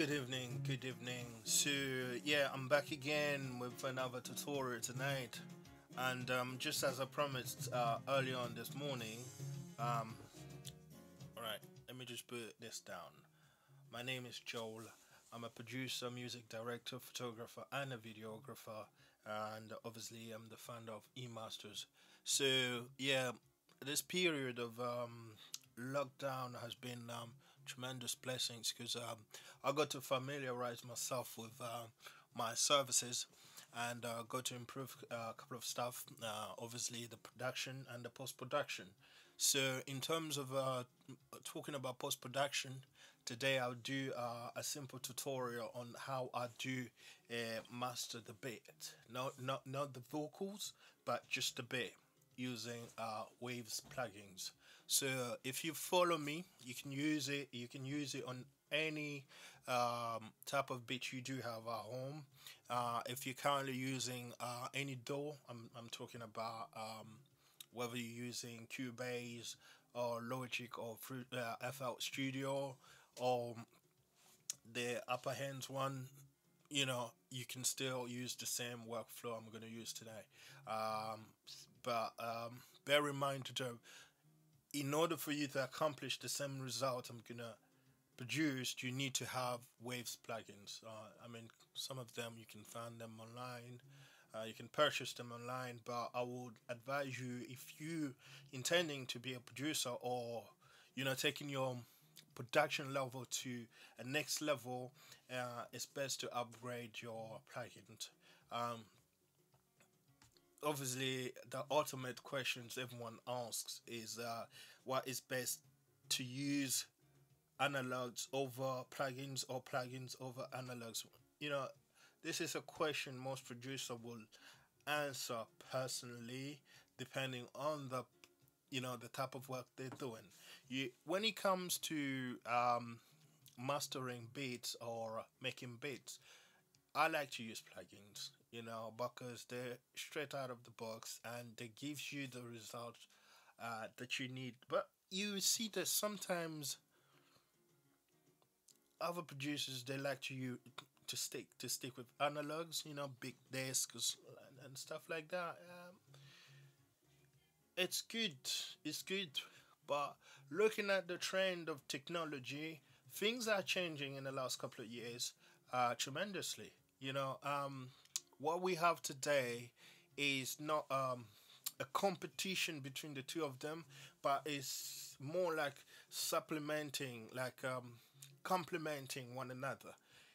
Good evening, good evening. So yeah, I'm back again with another tutorial tonight, and um, just as I promised uh, earlier on this morning, um, all right, let me just put this down. My name is Joel. I'm a producer, music director, photographer, and a videographer, and obviously I'm the founder of eMasters. So yeah, this period of um, lockdown has been um, tremendous blessings because um, I got to familiarize myself with uh, my services and uh, got to improve uh, a couple of stuff. Uh, obviously, the production and the post production. So, in terms of uh, talking about post production, today I'll do uh, a simple tutorial on how I do master the beat. Not not not the vocals, but just the beat using Waves plugins. So if you follow me, you can use it. You can use it on any um, type of beat you do have at home. Uh, if you're currently using uh, any DAW, I'm, I'm talking about um, whether you're using Cubase or Logic or uh, FL Studio or the upper hands one, you know, you can still use the same workflow I'm going to use today. Um, but um, bear in mind to in order for you to accomplish the same result I'm gonna produce, you need to have Waves plugins. Uh, I mean, some of them you can find them online. Uh, you can purchase them online, but I would advise you if you intending to be a producer or you know taking your production level to a next level, uh, it's best to upgrade your plugins. Um, obviously the ultimate questions everyone asks is uh, what is best to use analogs over plugins or plugins over analogs? You know this is a question most producers will answer personally depending on the you know the type of work they're doing. You when it comes to um, mastering beats or making beats i like to use plugins you know, because they're straight out of the box and they gives you the result uh, that you need. But you see that sometimes other producers they like to you to stick to stick with analogs, you know, big discs and stuff like that. Um, it's good, it's good, but looking at the trend of technology, things are changing in the last couple of years uh, tremendously. You know, um, what we have today is not um, a competition between the two of them, but it's more like supplementing, like um, complementing one another.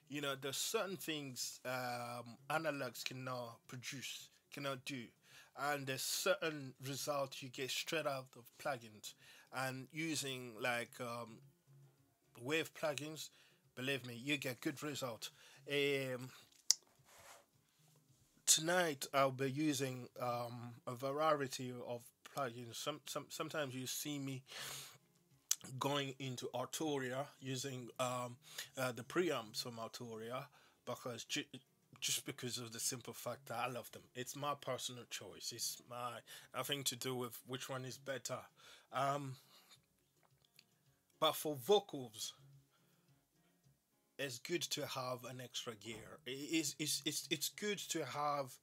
You know, there's certain things um, analogs cannot produce, cannot do, and there's certain results you get straight out of plugins. And using like um, wave plugins, believe me, you get good result. Um, tonight I'll be using um, a variety of plugins. Some, some sometimes you see me going into Arturia using um, uh, the preamps from Arturia because ju- just because of the simple fact that I love them. It's my personal choice. It's my nothing to do with which one is better. Um, but for vocals, it's good to have an extra gear. It's, it's, it's, it's good to have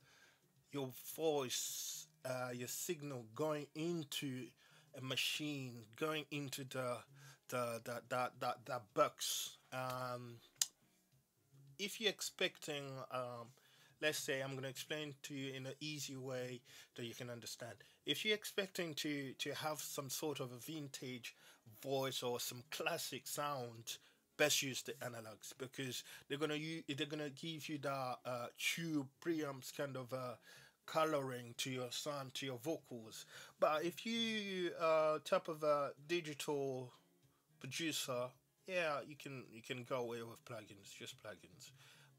your voice, uh, your signal going into a machine, going into the the that that that, that box. Um, if you're expecting, um, let's say, I'm going to explain to you in an easy way that you can understand. If you're expecting to to have some sort of a vintage voice or some classic sound best use the analogs because they're gonna use, they're gonna give you that uh, tube preamps kind of uh, coloring to your sound to your vocals. But if you uh, type of a digital producer, yeah, you can you can go away with plugins, just plugins.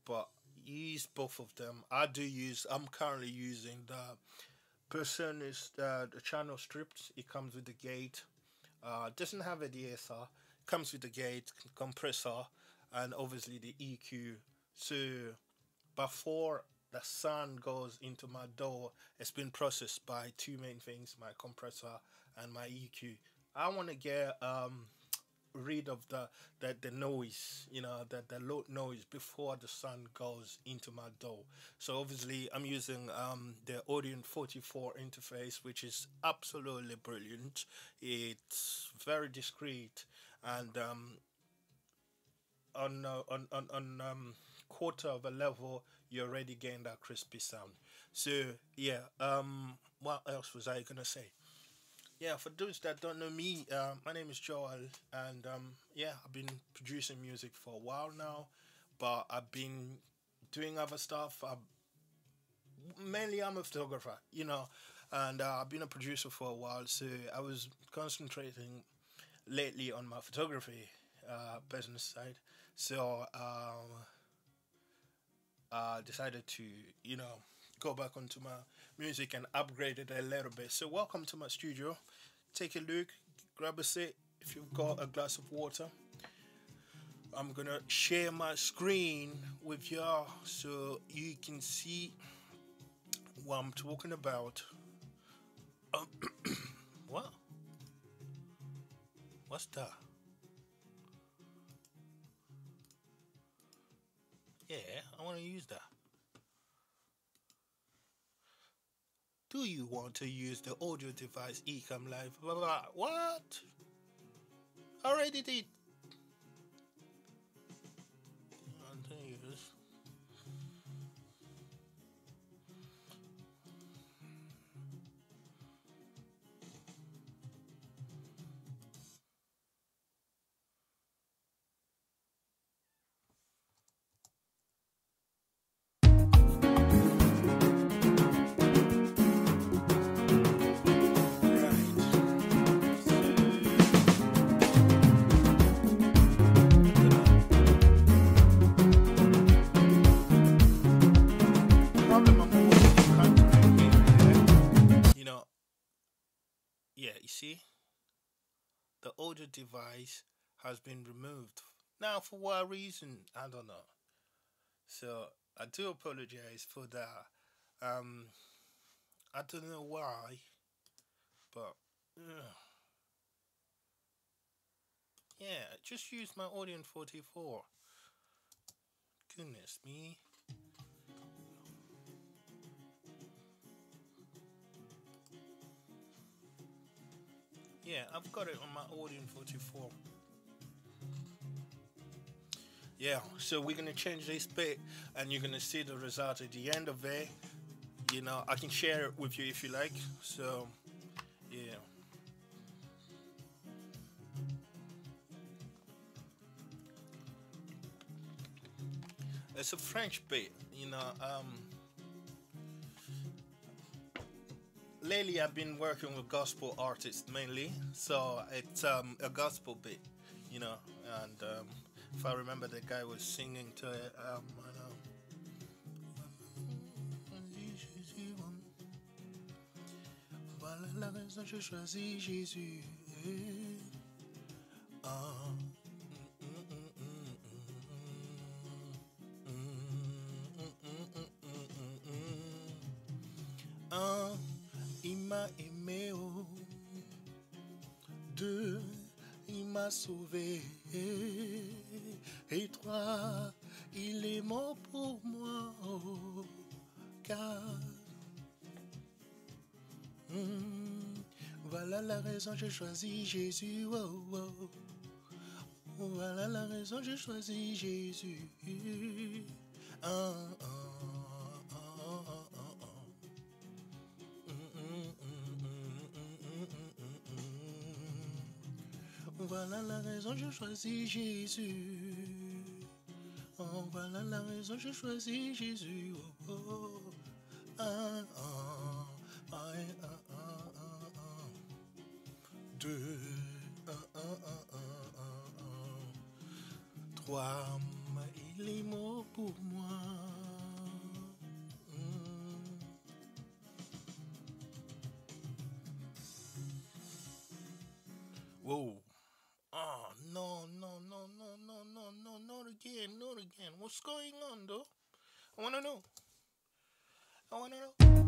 But use both of them. I do use. I'm currently using the PreSonus uh, the channel strips. It comes with the gate. Uh, doesn't have a de-esser comes with the gate compressor and obviously the EQ. So before the sound goes into my DAW it's been processed by two main things: my compressor and my EQ. I want to get um, rid of the the, the noise, you know, the the loud noise before the sun goes into my DAW. So obviously, I'm using um, the Audient 44 interface, which is absolutely brilliant. It's very discreet and um, on uh, on on on um, quarter of a level, you already gain that crispy sound. So yeah, um, what else was I gonna say? Yeah, for those that don't know me, uh, my name is Joel, and um, yeah, I've been producing music for a while now, but I've been doing other stuff. i mainly, I'm a photographer, you know, and uh, I've been a producer for a while, so I was concentrating lately on my photography uh, business side. So um, I decided to, you know, go back onto my music and upgrade it a little bit. So welcome to my studio. Take a look, grab a seat if you've got a glass of water. I'm gonna share my screen with y'all so you can see what I'm talking about. Um? What's that? Yeah, I want to use that. Do you want to use the audio device Ecamm Live? What? Already did. Audio device has been removed. Now, for what reason? I don't know. So, I do apologize for that. Um, I don't know why, but uh, yeah, just use my Audient 44. Goodness me. Yeah, I've got it on my Audient 44. Yeah, so we're gonna change this bit and you're gonna see the result at the end of it. You know, I can share it with you if you like. So, yeah. It's a French bit, you know. Um, lately I've been working with gospel artists mainly, so it's um, a gospel bit, you know. And um, if I remember, the guy was singing to it. Um, Voilà la raison Jésus. Et trois, il est mort pour moi, oh. Car hmm, voilà la raison, j'ai choisi Jésus. Oh, oh. Voilà la raison, j'ai choisi Jésus. choisi Jésus. Oh, voilà la raison, je choisis Jésus. Oh, oh, ah, ah, ah, ah, ah, ah, Deux, ah, ah, ah, ah, ah, Trois, il est mort pour moi. Hmm. Wow, What's going on, though? I want to know. I want to know.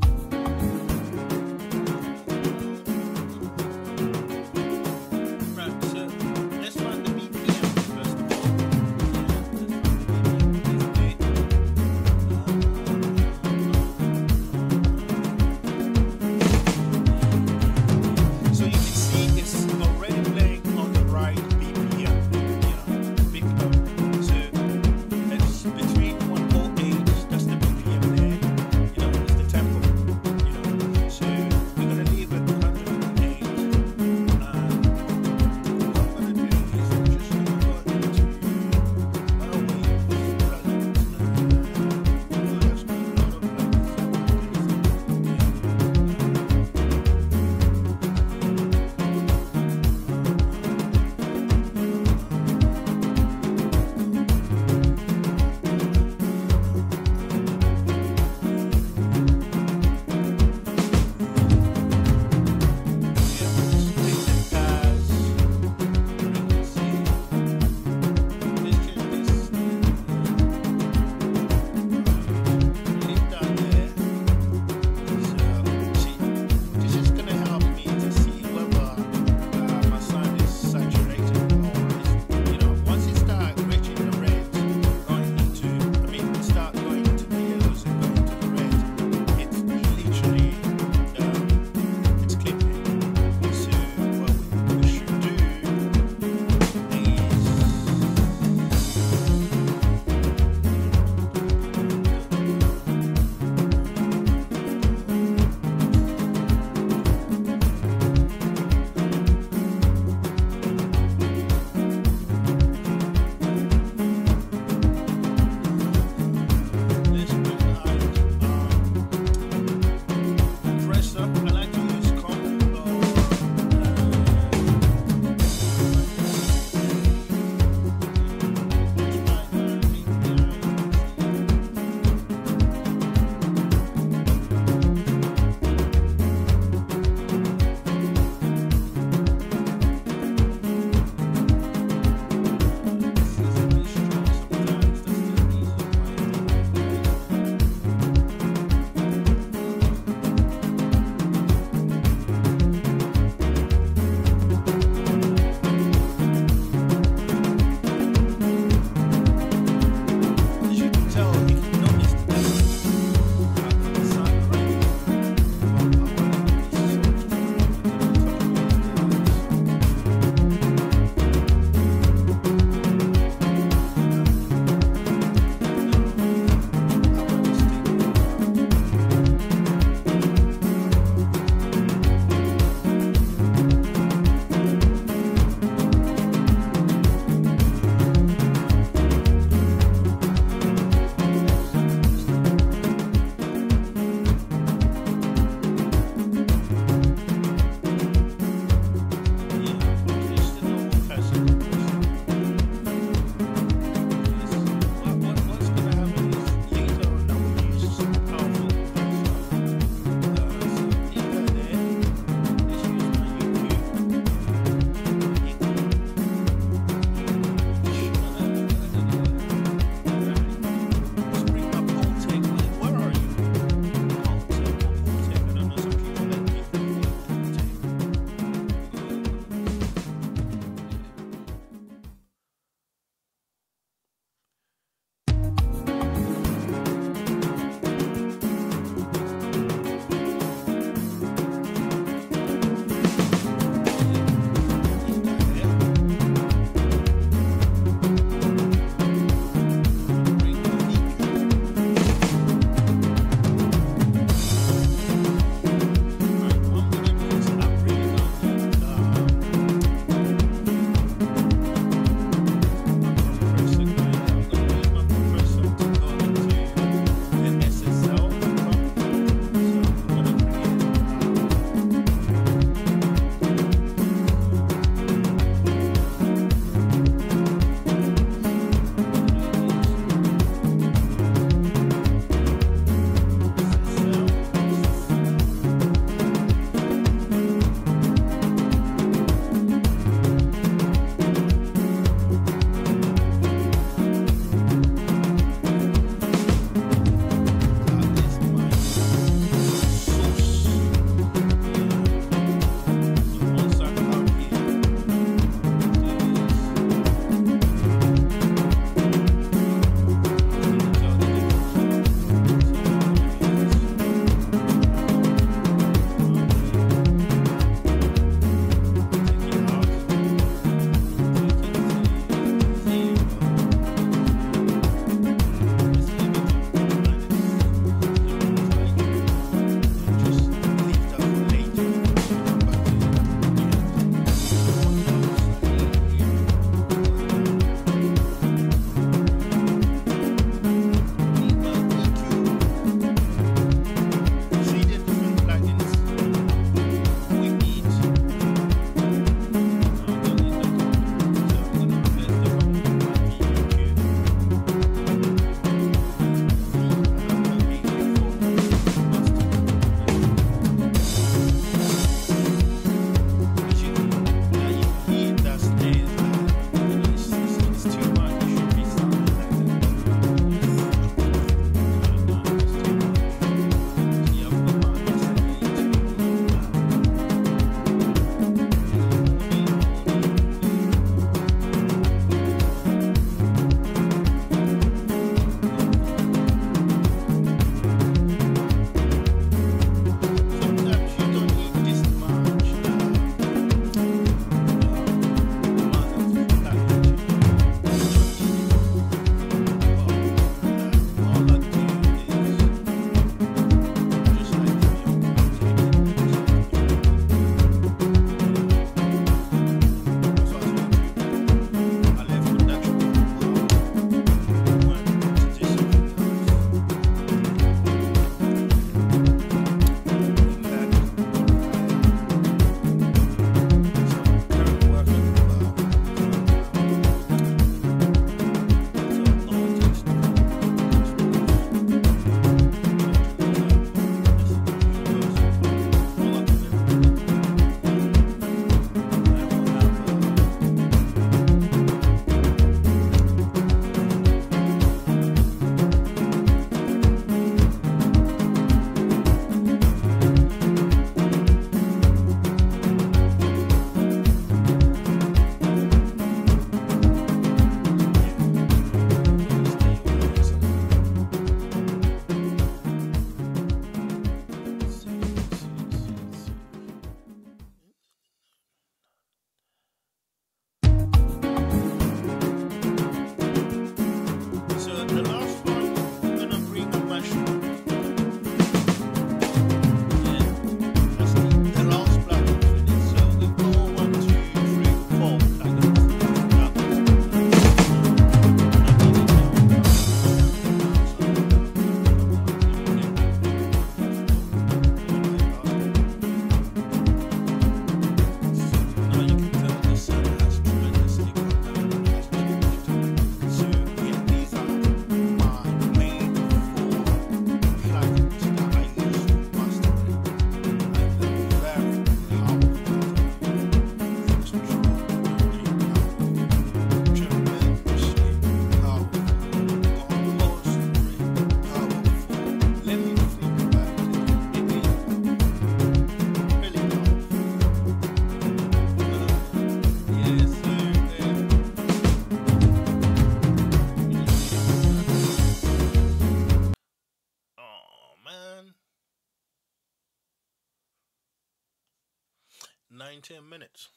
19 minutes.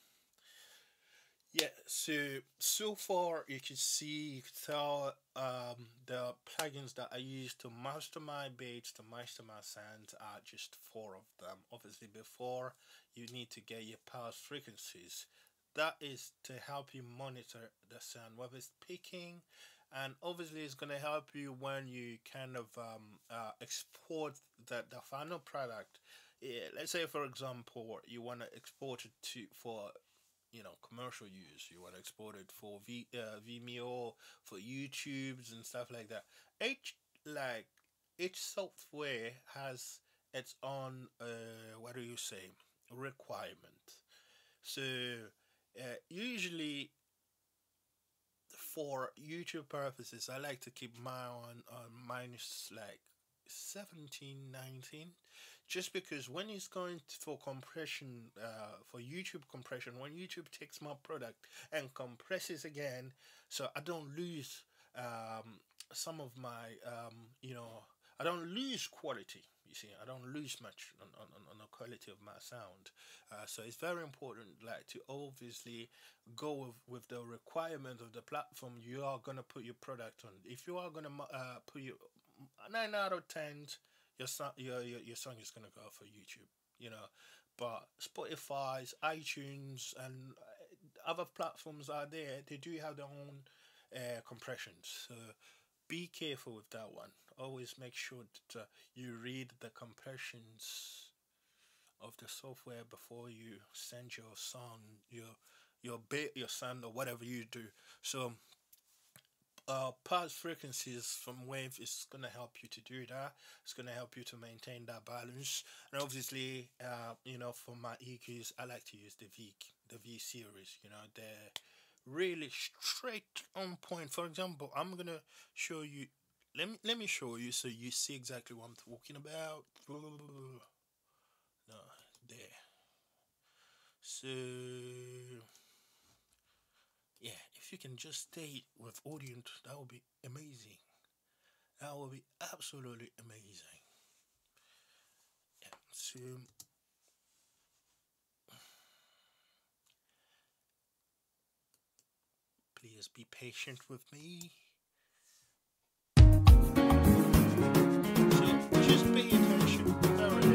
Yeah, so so far you can see you can tell um, the plugins that I use to master my beats, to master my sounds are just four of them. Obviously, before you need to get your pulse frequencies. That is to help you monitor the sound, whether it's peaking, and obviously it's going to help you when you kind of um, uh, export the, the final product. Yeah, let's say, for example, you want to export it to for you know commercial use. You want to export it for v, uh, vimeo for youtubes and stuff like that. Each like each software has its own uh, what do you say requirement. So uh, usually for youtube purposes i like to keep my on on minus like 17 19 just because when it's going for compression uh, for youtube compression when youtube takes my product and compresses again so i don't lose um, some of my um, you know i don't lose quality you see. I don't lose much on, on, on the quality of my sound. Uh, so it's very important like to obviously go with, with the requirement of the platform you are going to put your product on. If you are going to uh, put your 9 out of 10 your song your, your, your song is gonna go for YouTube, you know. But Spotify's, iTunes, and uh, other platforms are there. They do have their own uh, compressions, so be careful with that one. Always make sure that uh, you read the compressions of the software before you send your song, your your bit, your sound, or whatever you do. So uh, pulse frequencies from wave is going to help you to do that. It's going to help you to maintain that balance. And obviously, uh, you know, for my EQs, I like to use the V the V series. You know, they're really straight on point. For example, I'm gonna show you. Let me let me show you so you see exactly what I'm talking about. No, there. So yeah, if you can just stay with audience, that would be amazing. That would be absolutely amazing. Yeah, so please be patient with me. So just pay attention.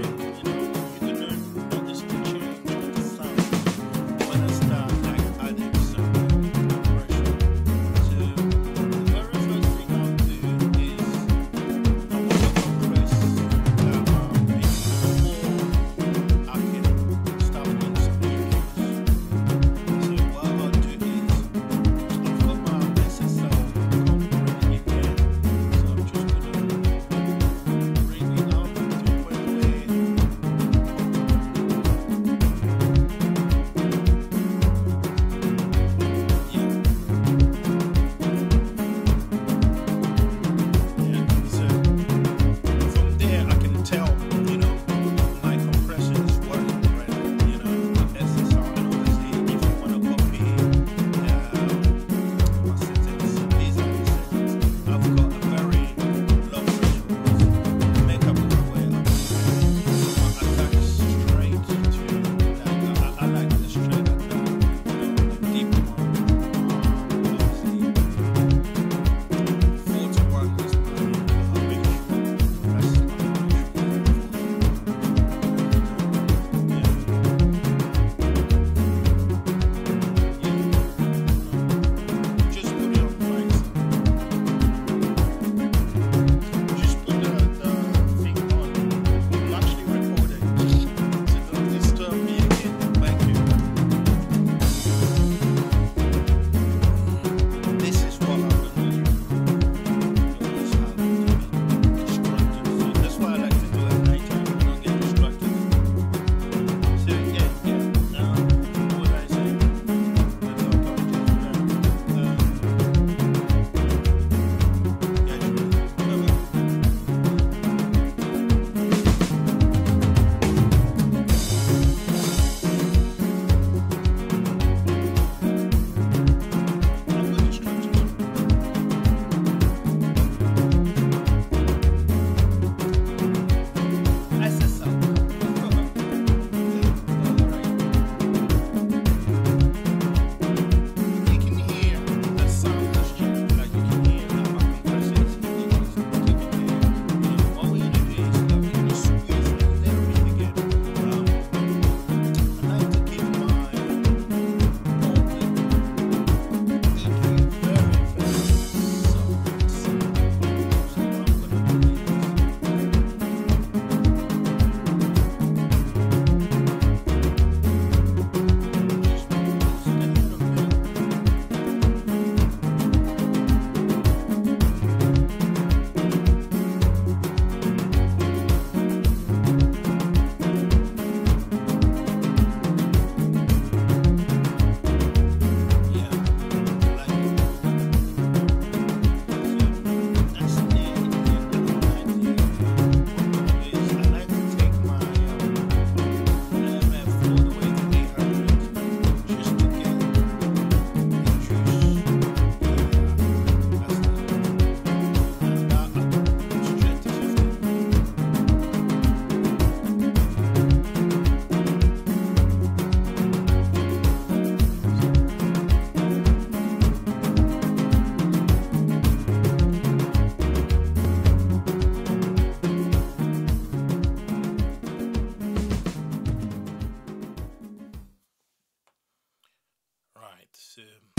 um,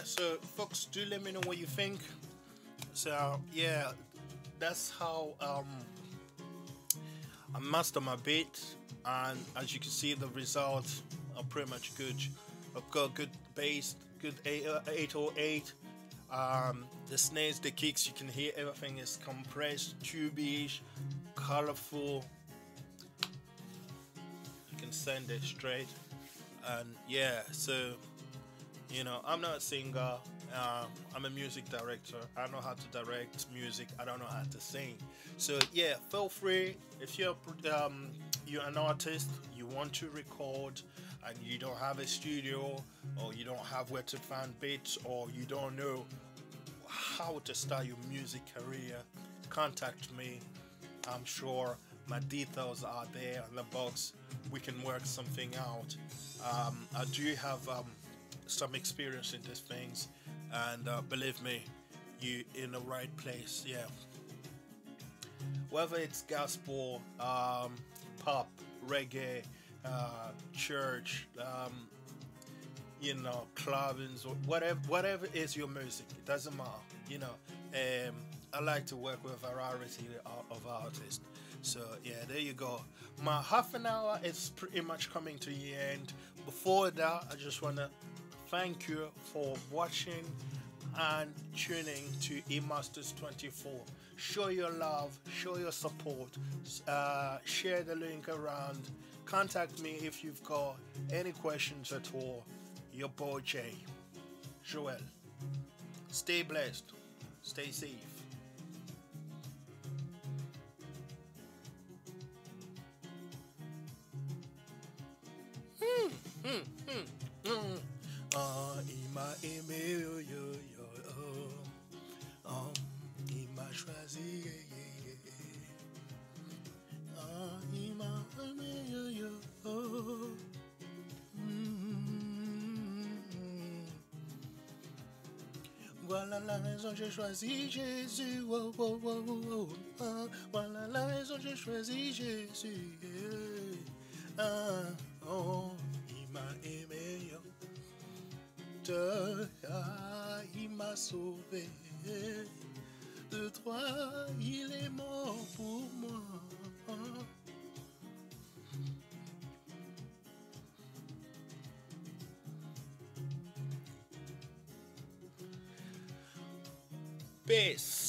yeah, so folks, do let me know what you think. So yeah, that's how um, I master my beat, and as you can see, the results are pretty much good. I've got good bass, good 808. Uh, um, the snares, the kicks, you can hear everything is compressed, tubeish, colorful. You can send it straight, and yeah, so you know, I'm not a singer. Uh, I'm a music director. I know how to direct music. I don't know how to sing. So yeah, feel free if you're um, you're an artist, you want to record, and you don't have a studio, or you don't have where to find beats, or you don't know how to start your music career, contact me. I'm sure my details are there in the box. We can work something out. Um, I do have um, some experience in these things, and uh, believe me, you in the right place. Yeah. Whether it's gospel, um, pop, reggae, uh, church, um, you know, clubbings, or whatever, whatever is your music, it doesn't matter. You know, um, I like to work with a variety of artists. So yeah, there you go. My half an hour is pretty much coming to the end. Before that, I just wanna thank you for watching and tuning to eMasters 24. Show your love, show your support, uh, share the link around. Contact me if you've got any questions at all. Your boy Jay, Joel. Stay blessed, stay safe. Ah, ima aimé, yo, yo, yo, oh. Um, il m'a choisi, yeah, yeah, yeah. Ah, il m'a aimé, yo, yo, oh. Voilà la raison j'ai choisi Jésus. Oh, oh, oh, oh, oh. Voilà la raison j'ai choisi Jésus. Peace.